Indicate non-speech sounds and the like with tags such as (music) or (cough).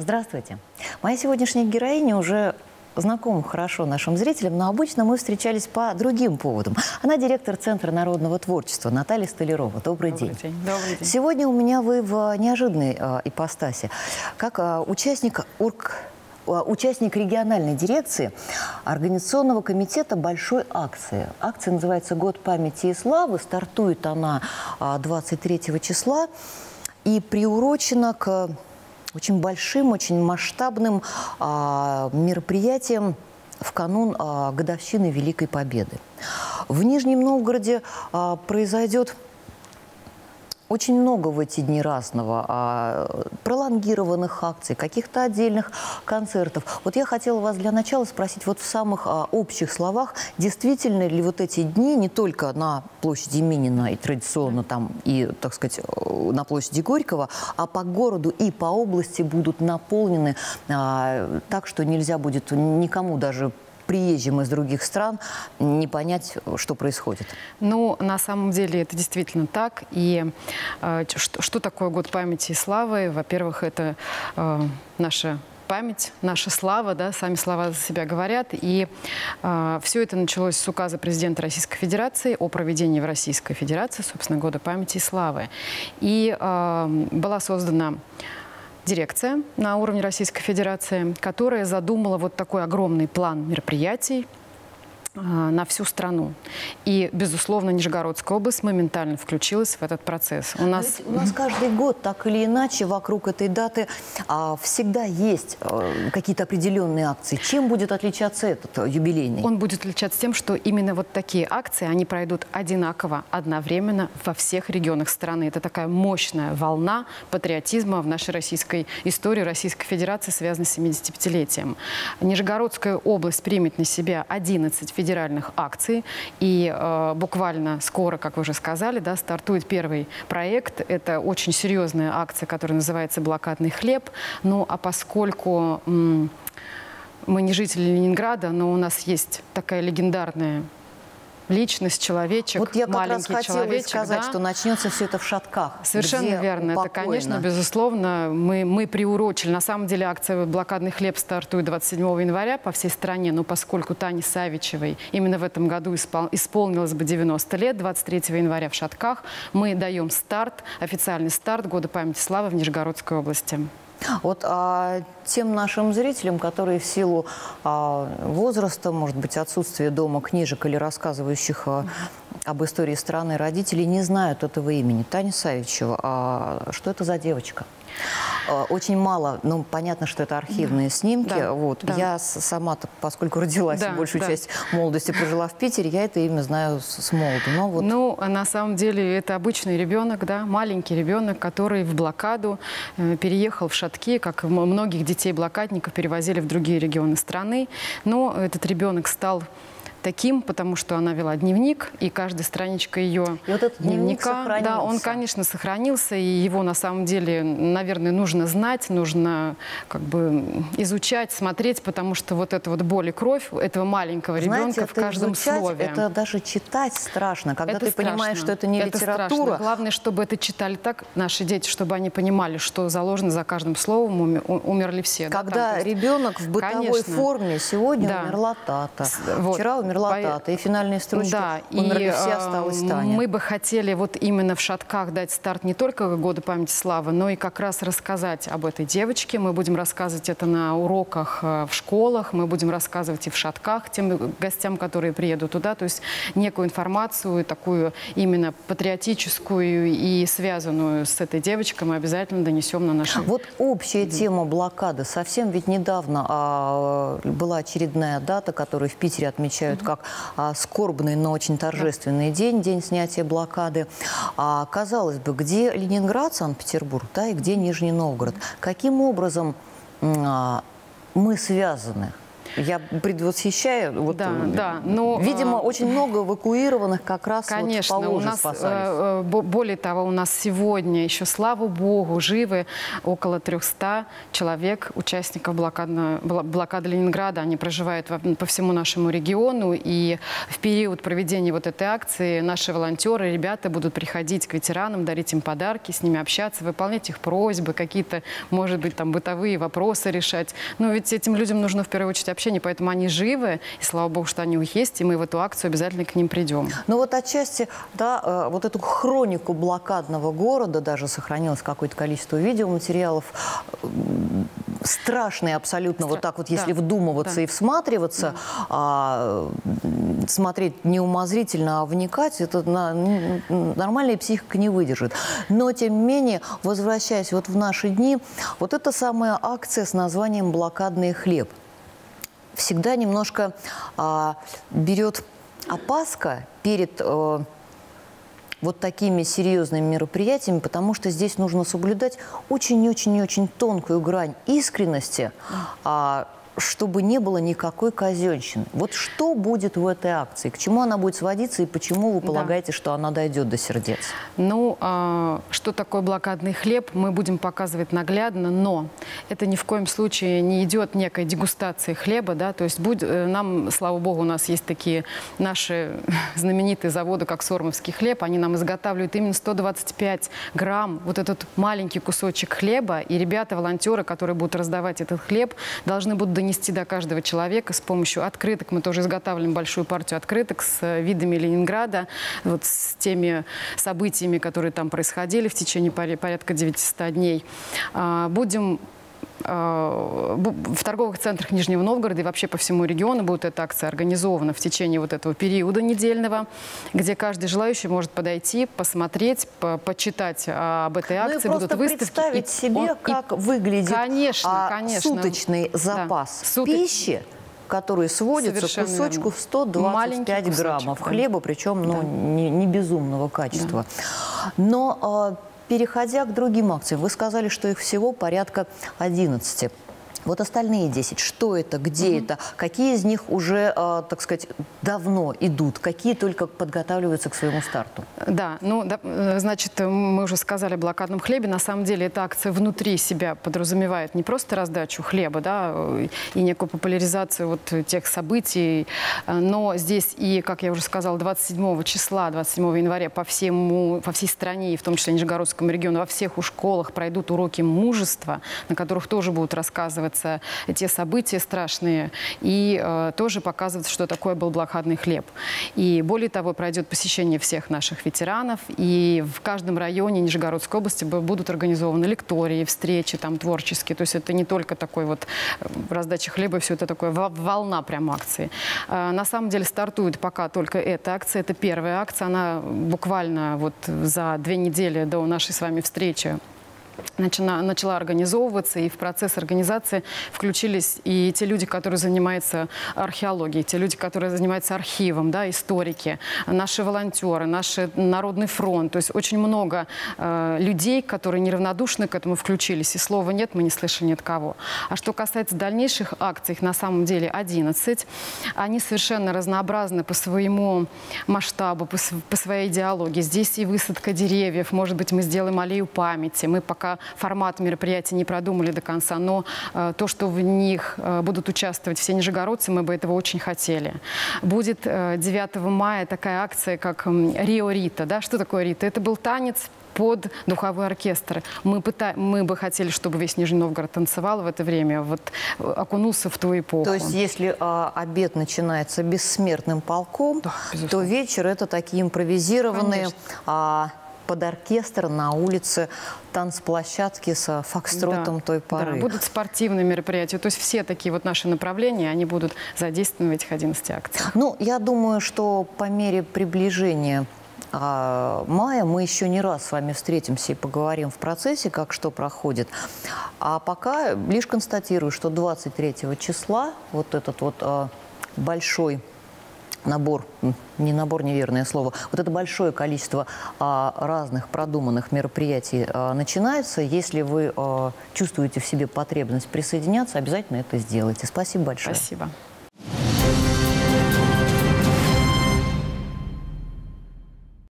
Здравствуйте. Моя сегодняшняя героиня уже знакома хорошо нашим зрителям, но обычно мы встречались по другим поводам. Она директор Центра народного творчества Наталья Столярова. Добрый, Добрый день. день. Добрый день. Сегодня у меня вы в неожиданной э, ипостаси. Как э, участник УРК э, участник региональной дирекции Организационного комитета большой акции. Акция называется «Год памяти и славы». Стартует она а, 23 числа и приурочена к очень большим, очень масштабным а, мероприятиям в канун а, годовщины Великой Победы. В Нижнем Новгороде а, произойдет очень много в эти дни разного, а, пролонгированных акций, каких-то отдельных концертов. Вот я хотела вас для начала спросить вот в самых а, общих словах, действительно ли вот эти дни не только на площади Минина и традиционно там и, так сказать, э, на площади Горького, а по городу и по области будут наполнены а, так, что нельзя будет никому даже приезжим из других стран не понять, что происходит. Ну, на самом деле это действительно так. И э, что, что такое год памяти и славы? Во-первых, это э, наша память, наша слава, да, сами слова за себя говорят. И э, все это началось с указа президента Российской Федерации о проведении в Российской Федерации, собственно, года памяти и славы. И э, была создана дирекция на уровне Российской Федерации, которая задумала вот такой огромный план мероприятий на всю страну. И, безусловно, Нижегородская область моментально включилась в этот процесс. У нас, у нас каждый год так или иначе вокруг этой даты а, всегда есть а, какие-то определенные акции. Чем будет отличаться этот а, юбилейный? Он будет отличаться тем, что именно вот такие акции, они пройдут одинаково, одновременно во всех регионах страны. Это такая мощная волна патриотизма в нашей российской истории, Российской Федерации, связанной с 75-летием. Нижегородская область примет на себя 11 федеральных акций. И э, буквально скоро, как вы уже сказали, да, стартует первый проект. Это очень серьезная акция, которая называется «Блокадный хлеб». Ну, а поскольку мы не жители Ленинграда, но у нас есть такая легендарная личность, человечек, вот я как раз маленький хотела человечек. сказать, да? что начнется все это в Шатках. Совершенно верно. Это, упокоено. конечно, безусловно, мы, мы приурочили. На самом деле акция «Блокадный хлеб» стартует 27 января по всей стране, но поскольку Тане Савичевой именно в этом году испол- исполнилось бы 90 лет, 23 января в Шатках, мы даем старт, официальный старт Года памяти славы в Нижегородской области. Вот а, тем нашим зрителям, которые в силу а, возраста, может быть, отсутствия дома книжек или рассказывающих а, об истории страны родителей, не знают этого имени. Таня Савичева, а, что это за девочка? А, Очень мало, ну, понятно, что это архивные снимки. Да, Вот. да. Я с- сама-то, поскольку родилась Да, большую да. часть молодости прожила в Питере, я это имя знаю с, с молоду. Но вот Ну, на самом деле это обычный ребенок, да, маленький ребенок, который в блокаду э, переехал в Шатки, как многих детей-блокадников перевозили в другие регионы страны. Но этот ребенок стал таким, потому что она вела дневник, и каждая страничка ее И вот этот дневник дневника, да, он, сохранился. конечно, сохранился, и его на самом деле, наверное, нужно знать, нужно как бы изучать, смотреть, потому что вот эта вот боль и кровь этого маленького Знаете, ребенка в это каждом изучать, слове. Это даже читать страшно, когда Это ты понимаешь, страшно. что это не Это литература. страшно. Главное, чтобы это читали так наши дети, чтобы они понимали, что заложено за каждым словом, уми- умерли все. да, Когда там, то есть- ребенок в бытовой Конечно. форме, сегодня Да. умерла Тата, вот. вчера умерла По- Тата, и финальные строчки Да, умерли и все, э, осталась Таня. мы бы хотели вот именно в Шатках дать старт не только года памяти славы, но и как раз рассказать об этой девочке. Мы будем рассказывать это на уроках э, в школах, мы будем рассказывать и в Шатках тем гостям, которые приедут туда, то есть некую информацию, такую именно патриотическую и связанную с этой девочкой мы обязательно донесем на наши Вот общая тема блокады. Совсем ведь недавно а, была очередная дата, которую в Питере отмечают как а, скорбный, но очень торжественный день, день снятия блокады. А, казалось бы, где Ленинград, Санкт-Петербург, да, и где Нижний Новгород? Каким образом а, мы связаны? Я предвосхищаю. Вот, да, да. Но, видимо, а... очень много эвакуированных как раз Конечно, вот по у нас, спасались. более того, у нас сегодня еще, слава богу, живы около 300 человек, участников блокадно, блокады Ленинграда. Они проживают по всему нашему региону. И в период проведения вот этой акции наши волонтеры, ребята будут приходить к ветеранам, дарить им подарки, с ними общаться, выполнять их просьбы, какие-то, может быть, там бытовые вопросы решать. Но ведь этим людям нужно в первую очередь общение, поэтому они живы, и слава богу, что они у есть, и мы в эту акцию обязательно к ним придем. Ну вот отчасти, да, э, вот эту хронику блокадного города, даже сохранилось какое-то количество видеоматериалов, страшные абсолютно, Стра... вот так вот, если да. вдумываться да. и всматриваться, да. а, смотреть не умозрительно, а вникать, это на, нормальная психика не выдержит. Но, тем не менее, возвращаясь вот в наши дни, вот эта самая акция с названием «Блокадный хлеб» всегда немножко а, берет опаска перед... А, вот такими серьезными мероприятиями, потому что здесь нужно соблюдать очень-очень-очень тонкую грань искренности, а, чтобы не было никакой казенщины. Вот что будет в этой акции? К чему она будет сводиться и почему вы полагаете, да. что она дойдет до сердец? Ну, э, что такое блокадный хлеб, мы будем показывать наглядно, но это ни в коем случае не идет некой дегустации хлеба, да, то есть будь, э, нам, слава богу, у нас есть такие наши (laughs) знаменитые заводы, как Сормовский хлеб, они нам изготавливают именно 125 грамм, вот этот маленький кусочек хлеба, и ребята, волонтеры, которые будут раздавать этот хлеб, должны будут донести донести до каждого человека с помощью открыток. Мы тоже изготавливаем большую партию открыток с э, видами Ленинграда, вот с теми событиями, которые там происходили в течение порядка 900 дней. А, будем в торговых центрах Нижнего Новгорода и вообще по всему региону будет эта акция организована в течение вот этого периода недельного, где каждый желающий может подойти, посмотреть, по почитать об этой акции. Ну и будут выставки. представить и себе, он, как и... выглядит конечно, а, конечно. суточный запас да. пищи, который сводится Совершенно к кусочку верно. в 125 граммов хлеба, причем ну, да. не, не безумного качества. Да. Но а, переходя к другим акциям, вы сказали, что их всего порядка 11. Вот остальные 10, что это, где mm-hmm. это, какие из них уже, э, так сказать, давно идут, какие только подготавливаются к своему старту? Да, ну, да, э, значит, мы уже сказали о блокадном хлебе. На самом деле эта акция внутри себя подразумевает не просто раздачу хлеба, да, и некую популяризацию вот тех событий, э, но здесь и, как я уже сказала, 27 числа, 27 января по, всему, по всей стране, и в том числе Нижегородскому региону, во всех школах пройдут уроки мужества, на которых тоже будут рассказываться рассказываться те события страшные и э, тоже показываться, что такое был блокадный хлеб. И более того, пройдет посещение всех наших ветеранов, и в каждом районе Нижегородской области будут организованы лектории, встречи там творческие. То есть это не только такой вот э, раздача хлеба, все это такое волна прям акции. Э, на самом деле стартует пока только эта акция, это первая акция, она буквально вот за две недели до нашей с вами встречи начала, организовываться, и в процесс организации включились и те люди, которые занимаются археологией, те люди, которые занимаются архивом, да, историки, наши волонтеры, наш Народный фронт. То есть очень много э, людей, которые неравнодушны к этому включились, и слова нет, мы не слышали ни от кого. А что касается дальнейших акций, их на самом деле 11. Они совершенно разнообразны по своему масштабу, по, по своей идеологии. Здесь и высадка деревьев, может быть, мы сделаем аллею памяти, мы пока пока формат мероприятия не продумали до конца, но э, то, что в них э, будут участвовать все нижегородцы, мы бы этого очень хотели. Будет э, 9 мая такая акция, как Рио Рита. Да? Что такое Рита? Это был танец под духовой оркестр. Мы, пыта... мы бы хотели, чтобы весь Нижний Новгород танцевал в это время, вот э, окунулся в ту эпоху. То есть если а, обед начинается бессмертным полком, да, то вечер это такие импровизированные... А, под оркестр на улице танцплощадки с фокстротом да, той поры. Да, будут спортивные мероприятия. То есть все такие вот наши направления, они будут задействованы в этих 11 акциях. Ну, я думаю, что по мере приближения а, мая мы еще не раз с вами встретимся и поговорим в процессе, как что проходит. А пока лишь констатирую, что 23 числа вот этот вот а, большой набор, не набор, неверное слово, вот это большое количество а, разных продуманных мероприятий а, начинается. Если вы а, чувствуете в себе потребность присоединяться, обязательно это сделайте. Спасибо большое. Спасибо.